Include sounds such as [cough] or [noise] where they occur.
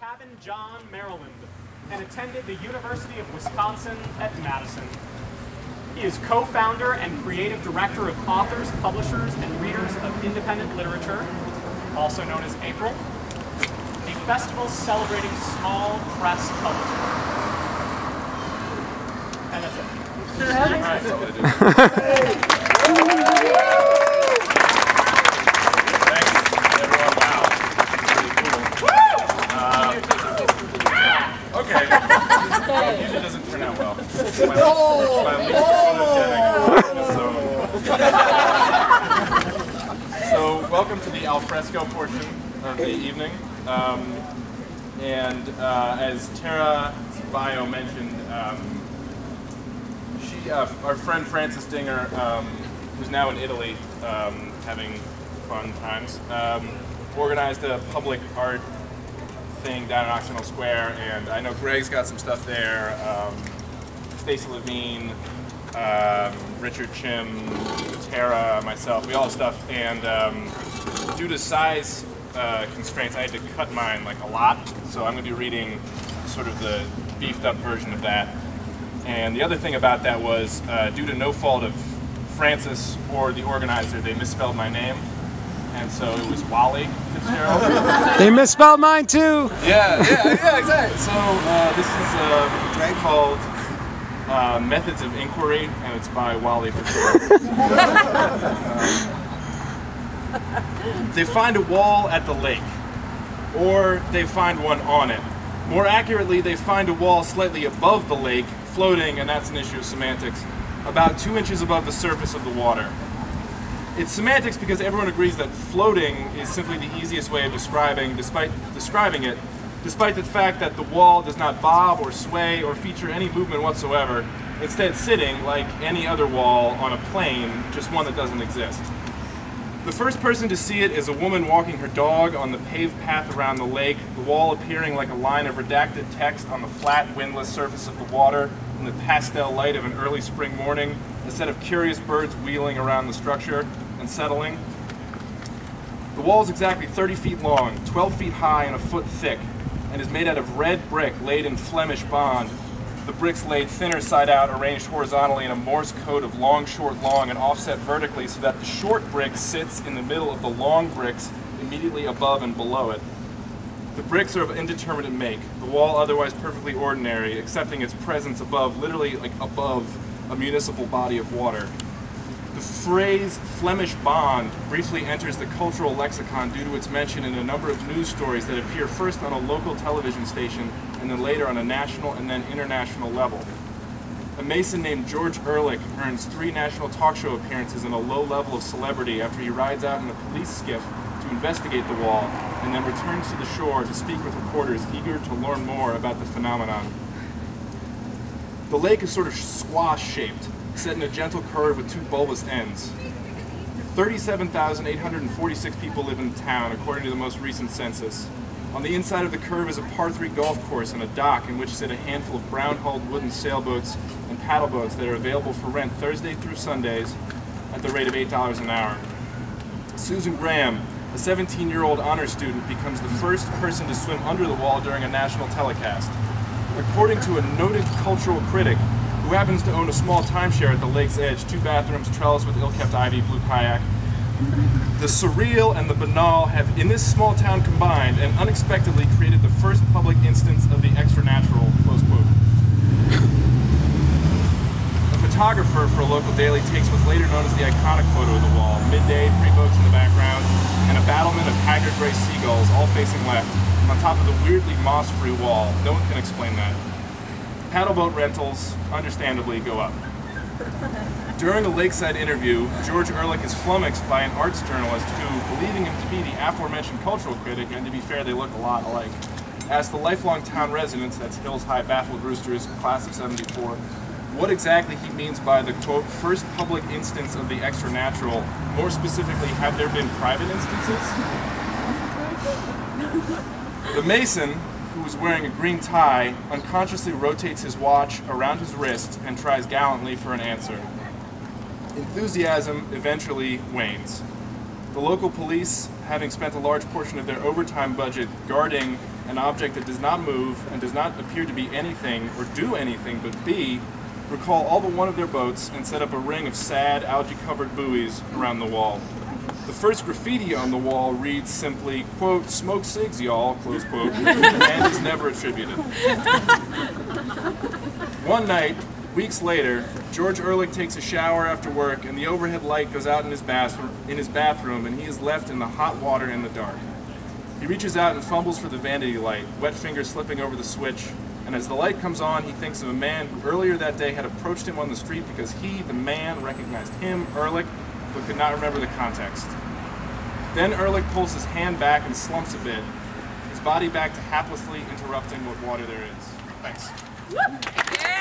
Cabin John, Maryland, and attended the University of Wisconsin at Madison. He is co-founder and creative director of Authors, Publishers, and Readers of Independent Literature, also known as April, a festival celebrating small press publishing. And that's it. All right. Thanks, [laughs] Usually doesn't turn out well. It's my, it's my least photogenic. So, so, welcome to the alfresco portion of the evening. Um, and uh, as Tara's bio mentioned, um, she, uh, our friend Frances Dinger, um, who's now in Italy, um, having fun times, um, organized a public art thing down in Occidental Square, and I know Greg's got some stuff there. Um, Stacey Levine, um, Richard Chiem, Tara, myself, we all have stuff, and um, due to size uh, constraints, I had to cut mine like a lot, so I'm going to be reading sort of the beefed up version of that. And the other thing about that was, uh, due to no fault of Frances or the organizer, they misspelled my name. And so it was Wally Fitzgerald. [laughs] They misspelled mine too. yeah, yeah, yeah, exactly. So uh, this is a drag called uh, Methods of Inquiry, and it's by Wally Fitzgerald. Um, [laughs] they find a wall at the lake, or they find one on it. More accurately, they find a wall slightly above the lake, floating, and that's an issue of semantics, about two inches above the surface of the water. It's semantics because everyone agrees that floating is simply the easiest way of describing, despite describing it, despite the fact that the wall does not bob or sway or feature any movement whatsoever, instead sitting like any other wall on a plane, just one that doesn't exist. The first person to see it is a woman walking her dog on the paved path around the lake, the wall appearing like a line of redacted text on the flat, windless surface of the water in the pastel light of an early spring morning, a set of curious birds wheeling around the structure and settling. The wall is exactly 30 feet long, 12 feet high, and a foot thick, and is made out of red brick laid in Flemish bond. The bricks laid thinner side out, arranged horizontally in a Morse code of long, short, long, and offset vertically so that the short brick sits in the middle of the long bricks immediately above and below it. The bricks are of indeterminate make, the wall otherwise perfectly ordinary, excepting its presence above, literally like above, a municipal body of water. The phrase Flemish bond briefly enters the cultural lexicon due to its mention in a number of news stories that appear first on a local television station and then later on a national and then international level. A Mason named George Ehrlich earns three national talk show appearances in a low level of celebrity after he rides out in a police skiff to investigate the wall and then returns to the shore to speak with reporters eager to learn more about the phenomenon. The lake is sort of squash shaped, set in a gentle curve with two bulbous ends. 37,846 people live in the town, according to the most recent census. On the inside of the curve is a par 3 golf course and a dock in which sit a handful of brown-hulled wooden sailboats and paddle boats that are available for rent Thursday through Sundays at the rate of $8 an hour. Susan Graham, a 17-year-old honor student, becomes the first person to swim under the wall during a national telecast. According to a noted cultural critic, who happens to own a small timeshare at the lake's edge, two bathrooms, trellis with ill-kept ivy, blue kayak. The surreal and the banal have, in this small town combined, and unexpectedly created the first public instance of the extranatural, close quote. A photographer for a local daily takes what's later known as the iconic photo of the wall, midday, three boats in the background, and a battlement of haggard gray seagulls, all facing left, on top of the weirdly moss-free wall. No one can explain that paddleboat rentals, understandably, go up. During a lakeside interview, George Ehrlich is flummoxed by an arts journalist who, believing him to be the aforementioned cultural critic, and to be fair, they look a lot alike, asks the lifelong town residents, that's Hills High Baffled Roosters, class of 74, what exactly he means by the, quote, first public instance of the extranatural. More specifically, have there been private instances? The Mason, who is wearing a green tie, unconsciously rotates his watch around his wrist and tries gallantly for an answer. Enthusiasm eventually wanes. The local police, having spent a large portion of their overtime budget guarding an object that does not move and does not appear to be anything or do anything but be, recall all but one of their boats and set up a ring of sad, algae-covered buoys around the wall. The first graffiti on the wall reads simply, quote, smoke cigs, y'all, close quote, [laughs] and is never attributed. One night, weeks later, George Ehrlich takes a shower after work and the overhead light goes out in his, bathroom, in his bathroom and he is left in the hot water in the dark. He reaches out and fumbles for the vanity light, wet fingers slipping over the switch, and as the light comes on, he thinks of a man who earlier that day had approached him on the street because he, the man, recognized him, Ehrlich, but could not remember the context. Then Ehrlich pulls his hand back and slumps a bit, his body back to haplessly interrupting what water there is. Thanks.